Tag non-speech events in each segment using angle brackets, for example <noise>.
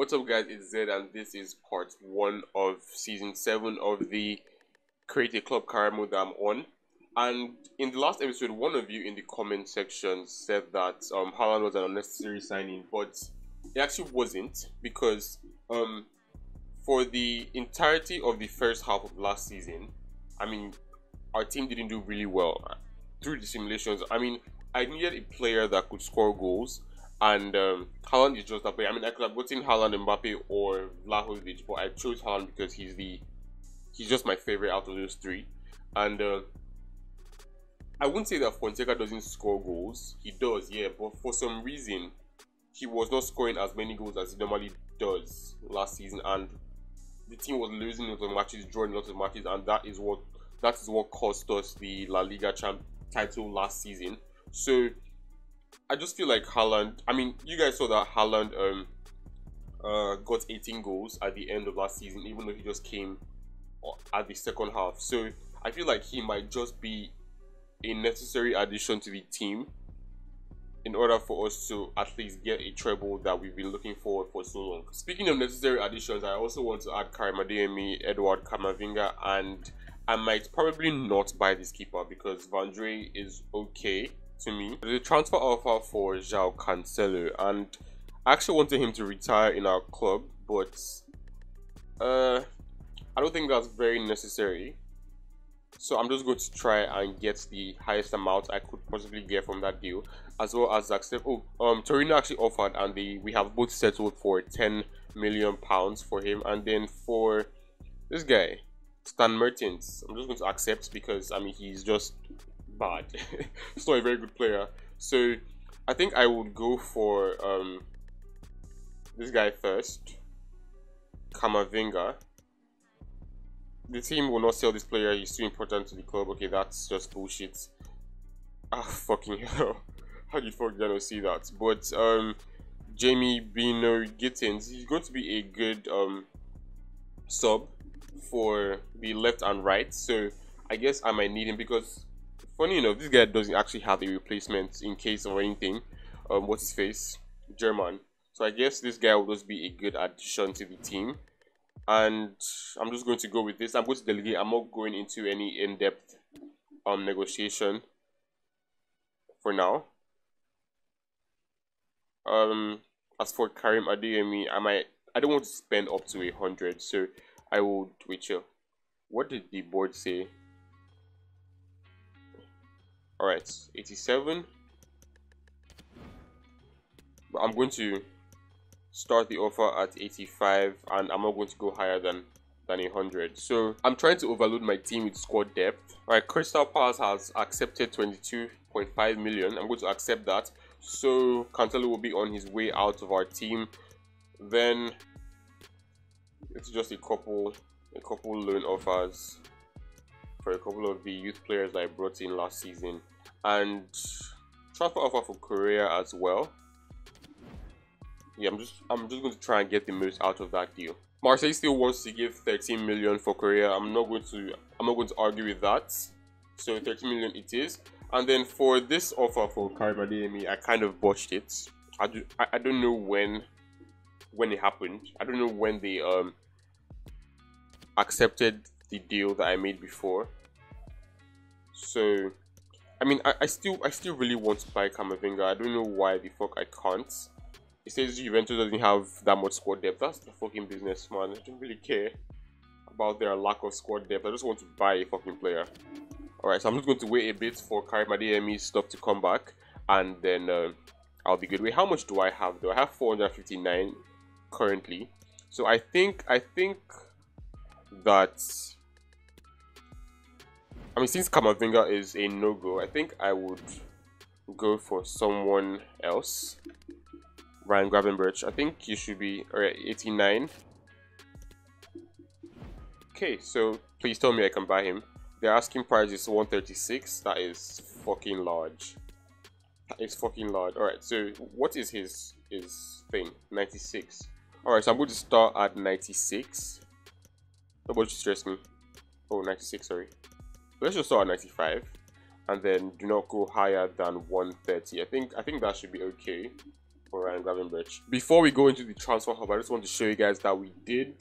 What's up guys, it's Zed and this is part 1 of season 7 of the Create a Club mode that I'm on. And in the last episode, one of you in the comment section said that um, Haaland was an unnecessary signing, but it actually wasn't because um, for the entirety of the first half of last season, I mean, our team didn't do really well through the simulations. I mean, I needed a player that could score goals and um, Haaland is just that player. I mean, I could have gotten Haaland, Mbappe, or Vlahovic, but I chose Haaland because he's the he's just my favorite out of those three. And uh, I wouldn't say that Fonseca doesn't score goals. He does, yeah, but for some reason, he was not scoring as many goals as he normally does last season, and the team was losing lots of matches, drawing lots of matches, and that is what that is what cost us the La Liga champ title last season. So I just feel like Haaland. I mean, you guys saw that Haaland um uh got 18 goals at the end of last season, even though he just came at the second half. So I feel like he might just be a necessary addition to the team in order for us to at least get a treble that we've been looking for for so long. Speaking of necessary additions, I also want to add Karim Adeyemi, Edouard Camavinga, and I might probably not buy this keeper because Vandre is okay to me. The transfer offer for João Cancelo, and I actually wanted him to retire in our club, but uh, I don't think that's very necessary. So I'm just going to try and get the highest amount I could possibly get from that deal, as well as accept. Oh, um, Torino actually offered, and we have both settled for 10 million pounds for him, and then for this guy, Stan Mertens, I'm just going to accept because I mean he's just bad. He's not a very good player. So I think I would go for um, this guy first, Camavinga. The team will not sell this player. He's too important to the club. Okay, that's just bullshit. Ah, fucking <laughs> hell. How do you fuck gonna see that? But um, Jamie Bynoe-Gittens, he's going to be a good um sub for the left and right. So I guess I might need him because funny enough, this guy doesn't actually have a replacement in case of anything. Um, what's his face? German. So I guess this guy will just be a good addition to the team. And I'm just going to go with this. I'm going to delegate. I'm not going into any in-depth um negotiation for now. Um, as for Karim Adeyemi, I might. I don't want to spend up to a hundred, so I will wait. Here. What did the board say? Alright, 87. But I'm going to start the offer at 85 and I'm not going to go higher than than 100. So I'm trying to overload my team with squad depth. Alright, Crystal Palace has accepted 22.5 million. I'm going to accept that. So Cancelo will be on his way out of our team. Then it's just a couple a couple loan offers for a couple of the youth players I brought in last season and transfer offer for Correa as well. Yeah, I'm just I'm just going to try and get the most out of that deal. Marseille still wants to give 13 million for Correa. I'm not going to I'm not going to argue with that. So 13 million it is. And then for this offer for Karim Adeyemi, I kind of botched it. I do I, I don't know when when it happened. I don't know when they um accepted the deal that I made before. So I mean, I, I still I still really want to buy Camavinga. I don't know why the fuck I can't. It says Juventus doesn't have that much squad depth. That's the fucking business, man. I don't really care about their lack of squad depth. I just want to buy a fucking player. Alright, so I'm just going to wait a bit for Karim Adeyemi's stuff to come back. And then uh, I'll be good. Wait, how much do I have though? I have 459 currently. So I think, I think that I mean, since Camavinga is a no-go, I think I would go for someone else. Ryan Gravenberch. I think you should be alright, 89. Okay, so please tell me I can buy him. The asking price is 136. That is fucking large. That is fucking large. Alright, so what is his his thing? 96. Alright, so I'm going to start at 96. Nobody stress me. Oh, 96, sorry let's just start at 95 and then do not go higher than 130 i think i think that should be okay for Ryan Gravenberch. Before we go into the transfer hub, I just want to show you guys that we did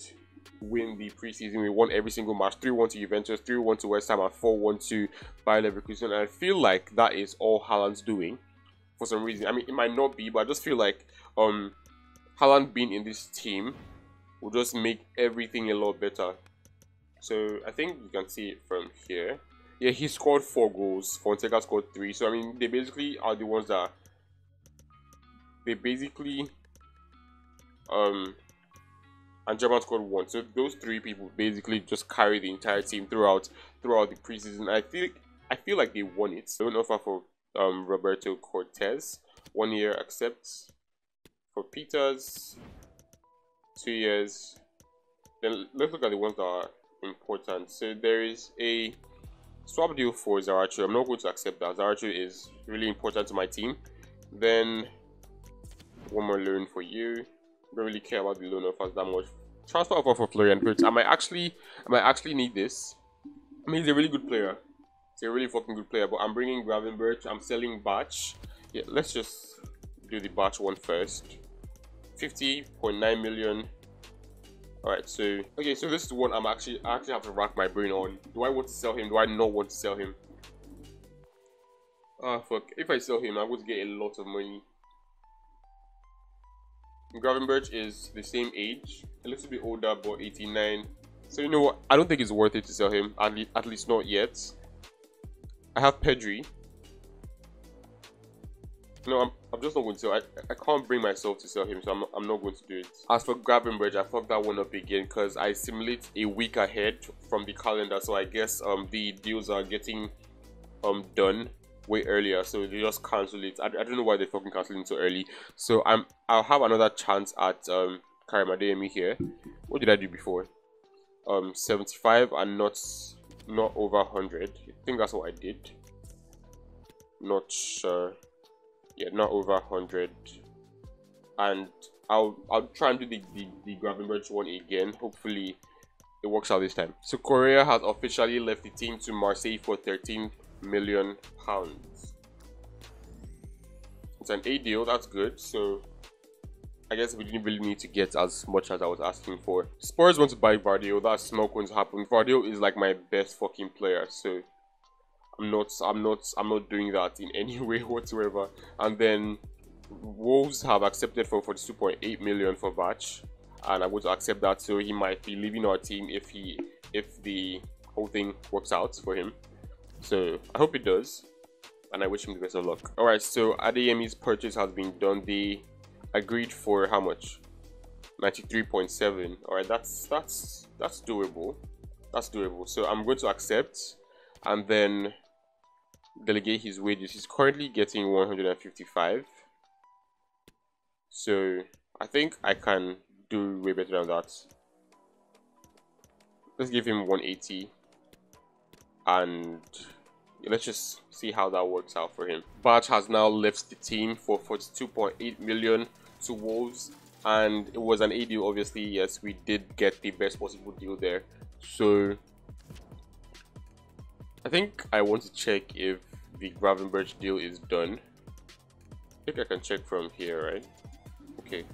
win the preseason. We won every single match 3 1 to Juventus, 3 1 to West Ham, and 4 1 to Bayer Leverkusen. And I feel like that is all Haaland's doing for some reason. I mean, it might not be, but I just feel like um, Haaland being in this team will just make everything a lot better. So I think you can see it from here. Yeah, he scored four goals. Fonseca scored three. So I mean, they basically are the ones that they basically um and German scored one. So those three people basically just carry the entire team throughout throughout the preseason. I feel I feel like they won it. Loan offer for um, Roberto Cortez, one year accepts. For Peters, two years. Then let's look at the ones that are important. So there is a swap deal for Zaracho. I'm not going to accept that. Zaracho is really important to my team. Then one more loan for you. Don't really care about the loan offers that much. Transfer offer for Florian Wirtz. I might actually, I might actually need this. I mean, he's a really good player. He's a really fucking good player. But I'm bringing Gravenberch. I'm selling Batch. Yeah, let's just do the Batch one first. 50.9 million. Alright, so okay, so this is one I'm actually I actually have to rack my brain on. Do I want to sell him? Do I not want to sell him? Ah oh, fuck. If I sell him, I'm going to get a lot of money. Gravenberch is the same age, a little bit older, but 89. So you know what? I don't think it's worth it to sell him, at, le at least not yet. I have Pedri. No, I'm, I'm just not going to. I, I can't bring myself to sell him, so I'm, I'm not going to do it. As for Gravenberch, I fucked that one up again because I simulate a week ahead from the calendar. So I guess um the deals are getting um done way earlier, so they just cancel it. I, I don't know why they're fucking canceling so early. So I'm I'll have another chance at um Karim Adeyemi here. What did I do before? Um 75 and not not over 100. I think that's what I did. Not sure. Yeah, not over 100. And I'll I'll try and do the, the, the Gravenberch one again. Hopefully it works out this time. So Correa has officially left the team to Marseille for 13 million pounds. It's an A deal, that's good. So I guess we didn't really need to get as much as I was asking for. Spurs want to buy Gvardiol, that's not going to happen. Gvardiol is like my best fucking player, so I'm not I'm not I'm not doing that in any <laughs> way whatsoever. And then Wolves have accepted for 42.8 million for Batch and I'm going to accept that so he might be leaving our team if he if the whole thing works out for him. So I hope it does, and I wish him the best of luck. All right, so Adeyemi's purchase has been done. They agreed for how much? 93.7. All right, that's that's that's doable. That's doable. So I'm going to accept, and then delegate his wages. He's currently getting 155. So I think I can do way better than that. Let's give him 180 and let's just see how that works out for him. Batch has now left the team for 42.8 million to Wolves and it was an A deal obviously yes we did get the best possible deal there so I think I want to check if the Gravenberch deal is done I think I can check from here right okay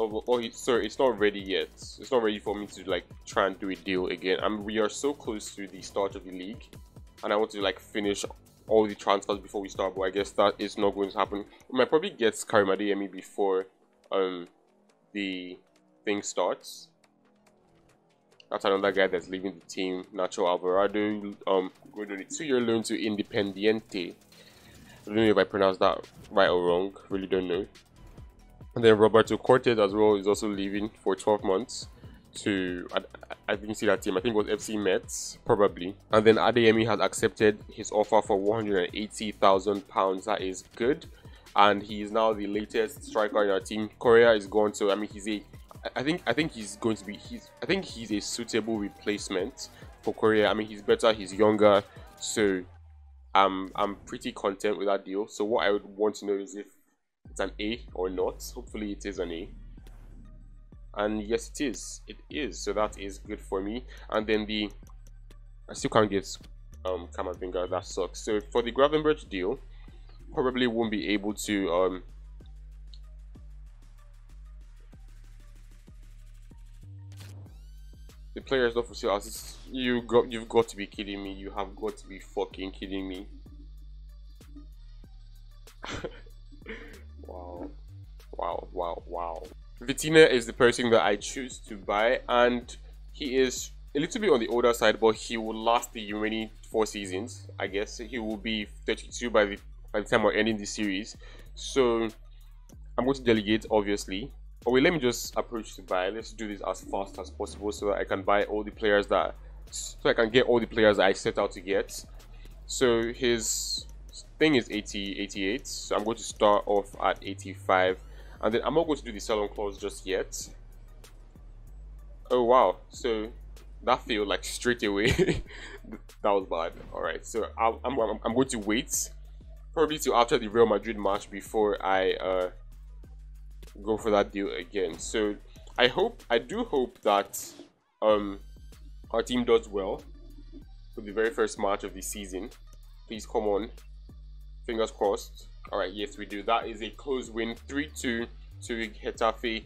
Oh, oh, sorry, it's not ready yet. It's not ready for me to like try and do a deal again. I mean, we are so close to the start of the league, and I want to like finish all the transfers before we start. But I guess that is not going to happen. We might probably get Karim Adeyemi before um the thing starts. That's another guy that's leaving the team. Nacho Alvarado, um, going on a two-year loan to Independiente. I don't know if I pronounced that right or wrong. Really don't know. And then Roberto Cortez as well is also leaving for 12 months to I, I didn't see that team. I think it was FC Metz probably. And then Adeyemi has accepted his offer for 180,000 pounds. That is good. And he is now the latest striker in our team. Correa is going to. I mean, he's a. I think I think he's going to be. He's. I think he's a suitable replacement for Correa. I mean, he's better. He's younger. So, I'm I'm pretty content with that deal. So what I would want to know is if it's an A or not. Hopefully it is an A. And yes, it is. It is. So that is good for me. And then the... I still can't get um, Camavinga. That sucks. So for the Gravenberch deal, probably won't be able to um, The player is not for sale. You got, you've got to be kidding me. You have got to be fucking kidding me. <laughs> wow, wow, wow, wow. Vitinha is the person that I choose to buy, and he is a little bit on the older side, but he will last the remaining four seasons. I guess he will be 32 by the by the time we're ending the series. So I'm going to delegate, obviously. Wait, let me just approach to buy. Let's do this as fast as possible so that I can buy all the players that so I can get all the players I set out to get. So his thing is 80, 88. So I'm going to start off at 85. And then I'm not going to do the sell on clause just yet. Oh wow. So that failed like straight away. <laughs> that was bad. Alright, so I'm, I'm, I'm going to wait probably till after the Real Madrid match before I uh, go for that deal again. So I hope, I do hope that um, our team does well for the very first match of the season. Please come on. Fingers crossed. All right, yes, we do. That is a close win, 3-2 to Getafe.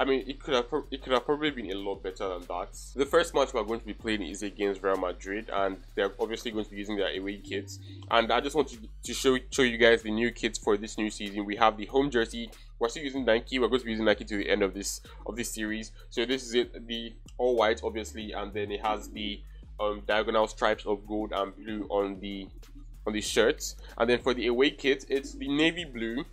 I mean, it could have it could have probably been a lot better than that. The first match we're going to be playing is against Real Madrid, and they're obviously going to be using their away kits. And I just want to, to show show you guys the new kits for this new season. We have the home jersey. We're still using Nike. We're going to be using Nike to the end of this of this series. So this is it, the all white, obviously, and then it has the um, diagonal stripes of gold and blue on the on the shirts. And then for the away kit, it's the navy blue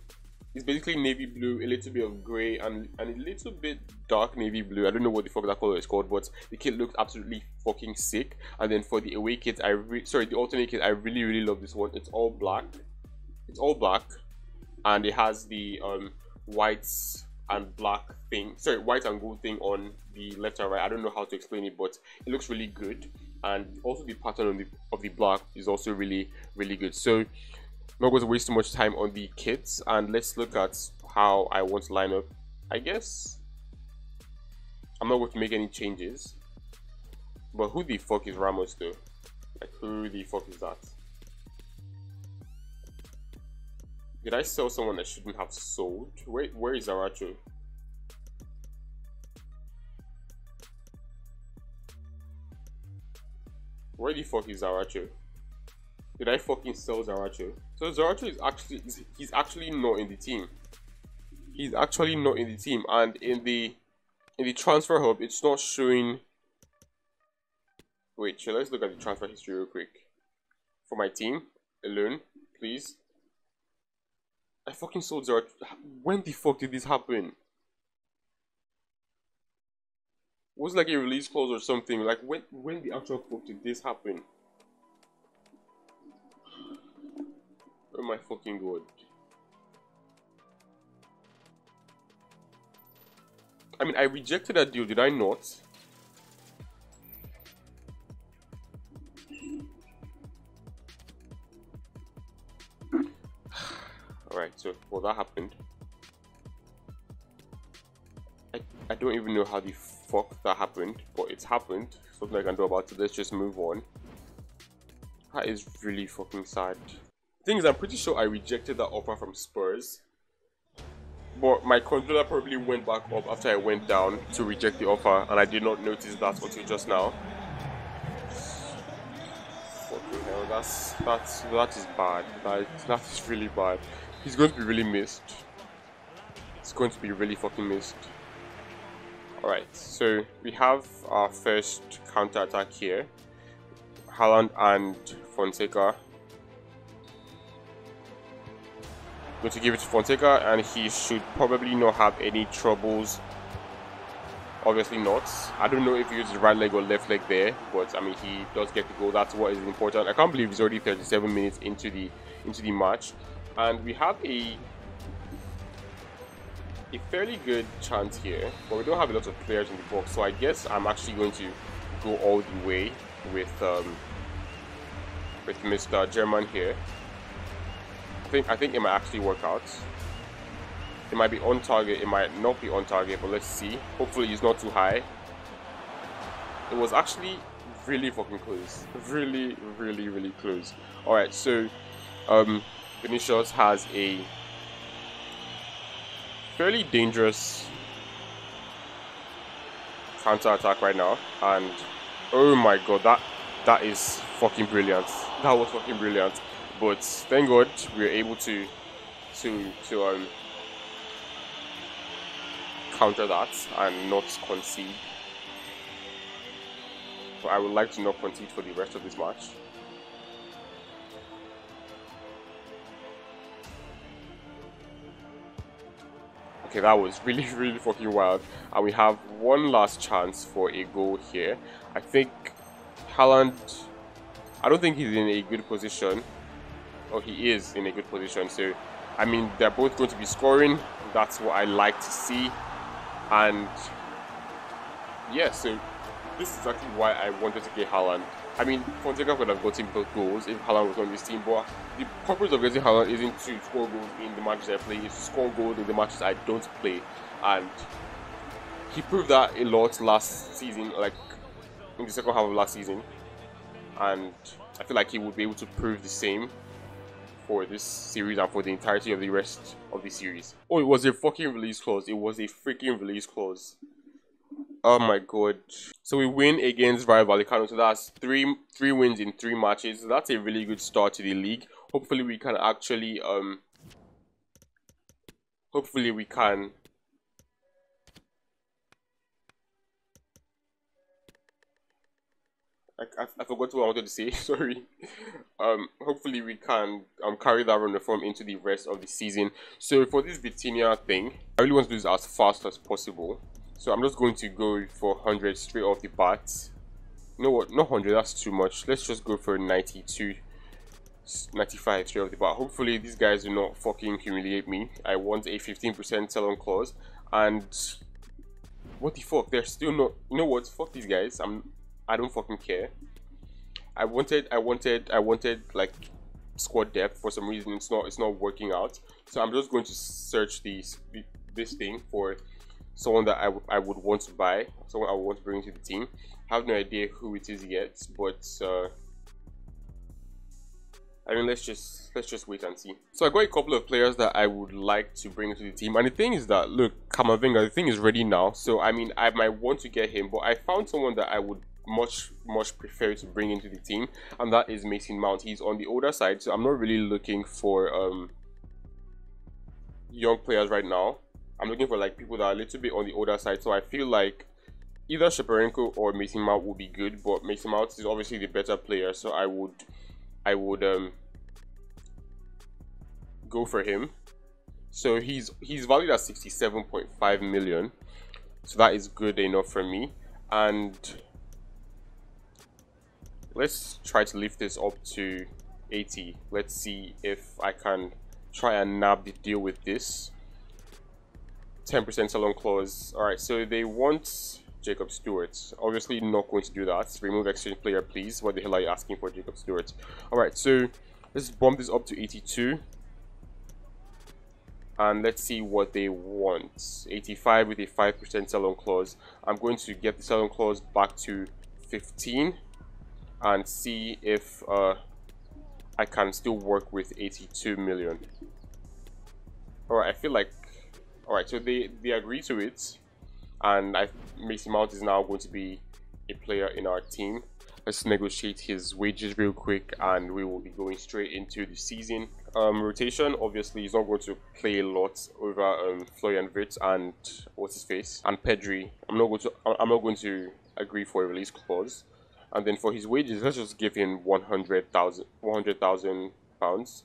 it's basically navy blue, a little bit of grey, and, and a little bit dark navy blue. I don't know what the fuck that color is called, but the kit looks absolutely fucking sick. And then for the away kit, I sorry, the alternate kit, I really, really love this one. It's all black. It's all black, and it has the um, whites and black thing, sorry, white and gold thing on the left and right. I don't know how to explain it, but it looks really good. And also the pattern on the of the black is also really, really good. So not going to waste too much time on the kits and let's look at how I want to line up. I guess I'm not going to make any changes. But who the fuck is Ramos though? Like who the fuck is that? Did I sell someone I shouldn't have sold? Wait, where is Zaracho? Where the fuck is Zaracho? Did I fucking sell Zaracho? So Zaracho is actually he's actually not in the team. He's actually not in the team, and in the in the transfer hub, it's not showing. Wait, so let's look at the transfer history real quick. For my team alone, please. I fucking sold Zaracho. When the fuck did this happen? Was like a release clause or something? Like when when the actual fuck did this happen? Oh my fucking god. I mean, I rejected that deal, did I not? Well, that happened. I, I don't even know how the fuck that happened, but it's happened. Something I can do about it. Let's just move on. That is really fucking sad. Thing is, I'm pretty sure I rejected that offer from Spurs. But my controller probably went back up after I went down to reject the offer, and I did not notice that until just now. Fucking hell, that's that's that is bad. That that is really bad. He's going to be really missed. It's going to be really fucking missed. Alright, so we have our first counter attack here. Haaland and Fonseca going to give it to Fonseca and he should probably not have any troubles obviously not I don't know if he uses right leg or left leg there but I mean he does get the goal that's what is important I can't believe he's already 37 minutes into the into the match and we have a a fairly good chance here but we don't have a lot of players in the box so I guess I'm actually going to go all the way with um, with Mr. German here I think I think it might actually work out. It might be on target, it might not be on target, but let's see. Hopefully it's not too high. It was actually really fucking close. Really, really, really close. Alright, so um Vinicius has a fairly dangerous counter attack right now, and oh my god, that that is fucking brilliant. That was fucking brilliant. But thank God we were able to to to um counter that and not concede. But I would like to not concede for the rest of this match. Okay, that was really, <laughs> really fucking wild. And we have one last chance for a goal here. I think Haaland, I don't think he's in a good position. Oh, he is in a good position. So, I mean, they're both going to be scoring. That's what I like to see. And, yeah, so this is exactly why I wanted to get Haaland. I mean, Fonseca could have gotten both goals if Haaland was on this team, but the purpose of getting Haaland isn't to score goals in the matches I play, it's to score goals in the matches I don't play. And he proved that a lot last season, like in the second half of last season. And I feel like he would be able to prove the same for this series and for the entirety of the rest of the series. Oh, it was a fucking release clause. It was a freaking release clause. Oh my god. So we win against Rayo Vallecano. So that's three three wins in three matches. So that's a really good start to the league. Hopefully we can actually um hopefully we can I, I, I, forgot what I wanted to say. <laughs> Sorry. Um, hopefully we can um carry that run of form into the rest of the season. So for this Vitinha thing, I really want to do this as fast as possible. So I'm just going to go for 100 straight off the bat. You know what? Not 100, that's too much. Let's just go for 92, 95 straight off the bat. Hopefully these guys do not fucking humiliate me. I want a 15% sell-on clause. And what the fuck? They're still not... You know what? Fuck these guys. I'm... I don't fucking care. I wanted, I wanted, I wanted like squad depth for some reason. It's not, it's not working out. So I'm just going to search these, this thing for someone that I, I would want to buy, someone I would want to bring into the team. I have no idea who it is yet, but uh, I mean, let's just let's just wait and see. So I got a couple of players that I would like to bring into the team, and the thing is that look, Camavinga, the thing is ready now. So I mean, I might want to get him, but I found someone that I would much much prefer to bring into the team, and that is Mason Mount. He's on the older side, so I'm not really looking for um young players right now. I'm looking for like people that are a little bit on the older side. So I feel like either Shaparenko or Mason Mount would be good, but Mason Mount is obviously the better player, so I would I would um go for him. So he's he's valued at 67.5 million. So that is good enough for me. And let's try to lift this up to 80. Let's see if I can try and nab the deal with this. 10% sell-on clause. Alright, so they want Jacob Stewart. Obviously not going to do that. Remove exchange player, please. What the hell are you asking for Jacob Stewart? Alright, so let's bump this up to 82. And let's see what they want. 85 with a 5% sell-on clause. I'm going to get the sell-on clause back to 15 and see if uh, I can still work with 82 million. Alright, I feel like all right, so they they agree to it, and I Mount is now going to be a player in our team. Let's negotiate his wages real quick, and we will be going straight into the season. Um, rotation, obviously, he's not going to play a lot over um, Florian Wirtz and what's his face and Pedri. I'm not going to I'm not going to agree for a release clause. And then for his wages, let's just give him 100,000 100,000 pounds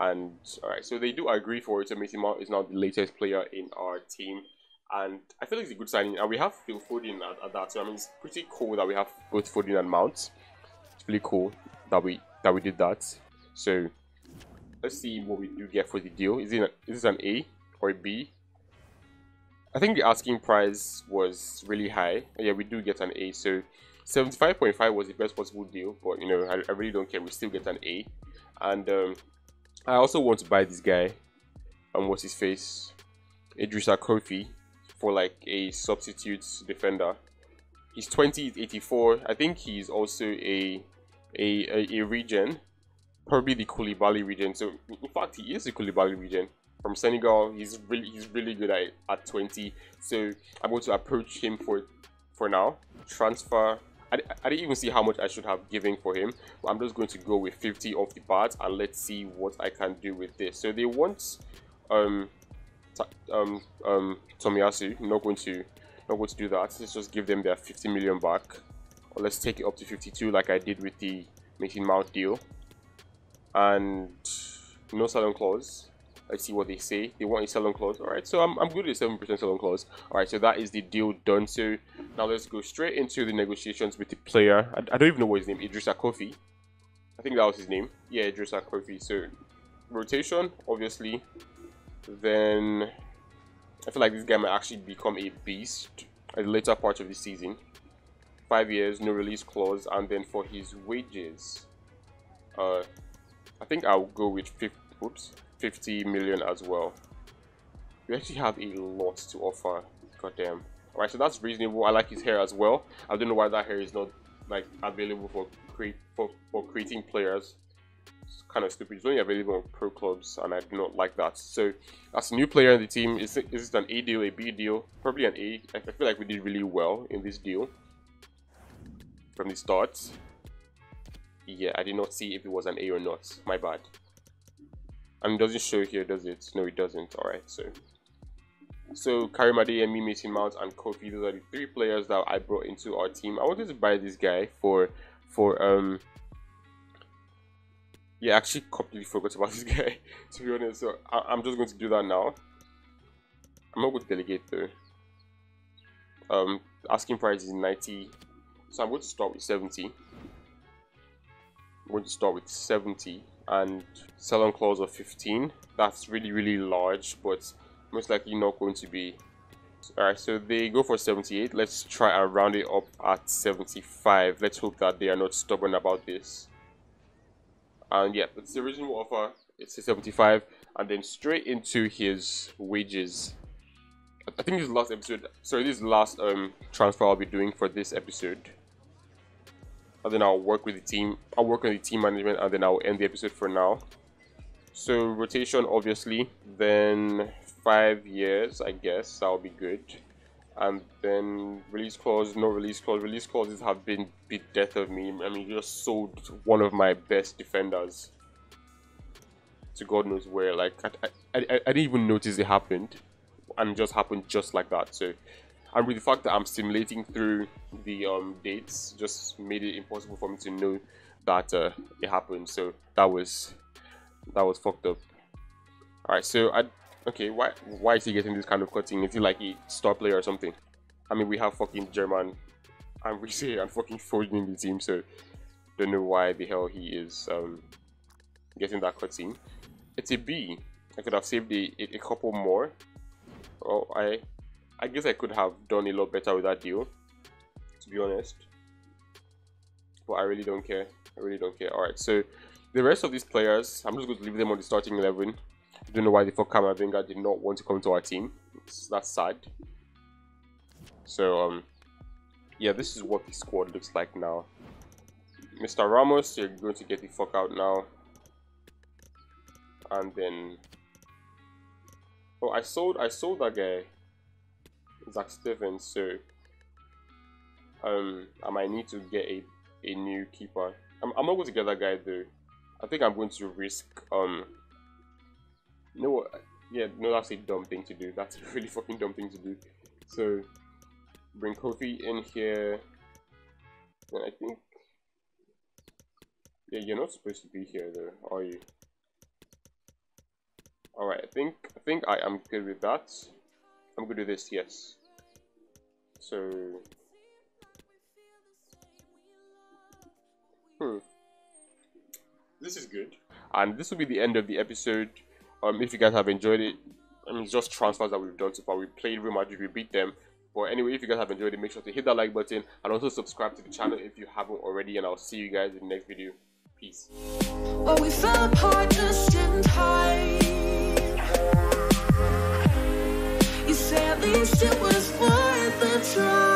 and all right, so they do agree for it. So Mount is now the latest player in our team, and I feel like it's a good signing. And we have Phil Foden at, at that, so I mean it's pretty cool that we have both Foden and Mount. It's really cool that we that we did that. So let's see what we do get for the deal. Is it an, is this an A or a B? I think the asking price was really high. Yeah, we do get an A. So 75.5 was the best possible deal, but you know, I, I really don't care. We still get an A. And um, I also want to buy this guy. And um, what's his face? Idrissa Kofi for like a substitute defender. He's 20, 84. I think he's also a a, a, a regen, probably the Koulibaly regen. So in fact, he is a Koulibaly regen from Senegal. He's really he's really good at at 20. So I'm going to approach him for for now. Transfer. I, I didn't even see how much I should have given for him. But I'm just going to go with 50 off the bat and let's see what I can do with this. So they want um um um Tomiyasu. I'm not going to not going to do that. Let's just give them their 50 million back. Or let's take it up to 52 like I did with the Mason Mount deal. And no sell-on clause. Let's see what they say. They want a sell-on clause. Alright, so I'm, I'm good with 7% sell-on clause. Alright, so that is the deal done. So now let's go straight into the negotiations with the player. I, I don't even know what his name Idrissa Kofi. I think that was his name. Yeah, Idrissa Kofi. So rotation, obviously. Then I feel like this guy might actually become a beast at the later part of the season. Five years, no release clause, and then for his wages, uh, I think I'll go with 50, oops, 50 million as well. We actually have a lot to offer. Goddamn. Alright, so that's reasonable. I like his hair as well. I don't know why that hair is not like available for create for, for creating players. It's kind of stupid. It's only available on pro clubs, and I do not like that. So, as a new player in the team, is it, is it an A deal, a B deal? Probably an A. I feel like we did really well in this deal from the start. Yeah, I did not see if it was an A or not. My bad. It doesn't show here, does it? No, it doesn't. Alright, so. So, Karim Adeyemi, Mason Mount, and Kofi, those are the three players that I brought into our team. I wanted to buy this guy for, for, um, yeah, I actually completely forgot about <laughs> this guy, to be honest. So, I am just going to do that now. I'm not going to delegate though. Um, asking price is 90 so I'm going to start with 70. I'm going to start with 70 and sell on clause of 15. That's really, really large, but most likely not going to be. Alright, so they go for 78. Let's try and round it up at 75. Let's hope that they are not stubborn about this. And yeah, it's the original offer. It's a 75 and then straight into his wages. I think this last episode. Sorry, this last um, transfer I'll be doing for this episode and then I'll work with the team. I'll work on the team management and then I'll end the episode for now. So rotation, obviously, then five years, I guess, that'll be good. And then release clause, no release clause. Release clauses have been the death of me. I mean, you just sold one of my best defenders to God knows where. Like, I, I, I, I didn't even notice it happened, and just happened just like that. So and with the fact that I'm simulating through the um, dates. Just made it impossible for me to know that uh, it happened. So that was that was fucked up. All right so I okay why why is he getting this kind of cutting? Is he like a star player or something? I mean we have fucking German and we say I'm fucking Foden in the team so don't know why the hell he is um, getting that cutting. It's a B. I could have saved a, a couple more. Oh I I guess I could have done a lot better with that deal, to be honest. But I really don't care. I really don't care. Alright, so the rest of these players, I'm just going to leave them on the starting 11. I don't know why the fuck Camavinga did not want to come to our team. It's, that's sad. So, um, yeah, this is what the squad looks like now. Mr. Ramos, you're going to get the fuck out now. And then... Oh, I sold, I sold that guy. Zach Stevens, so um, I might need to get a, a new keeper. I'm, I'm not going to get that guy though. I think I'm going to risk um you know what? Yeah no that's a dumb thing to do. <laughs> That's a really fucking dumb thing to do. So bring Kofi in here. And I think yeah you're not supposed to be here though are you? Alright I think I think I am good with that I'm gonna do this, yes. So... Hmm. This is good. And this will be the end of the episode. Um, if you guys have enjoyed it, I mean, it's just transfers that we've done so far. We played Real Madrid, we beat them. But anyway, if you guys have enjoyed it, make sure to hit that like button and also subscribe to the channel if you haven't already. And I'll see you guys in the next video. Peace. Well, we least it was worth a try.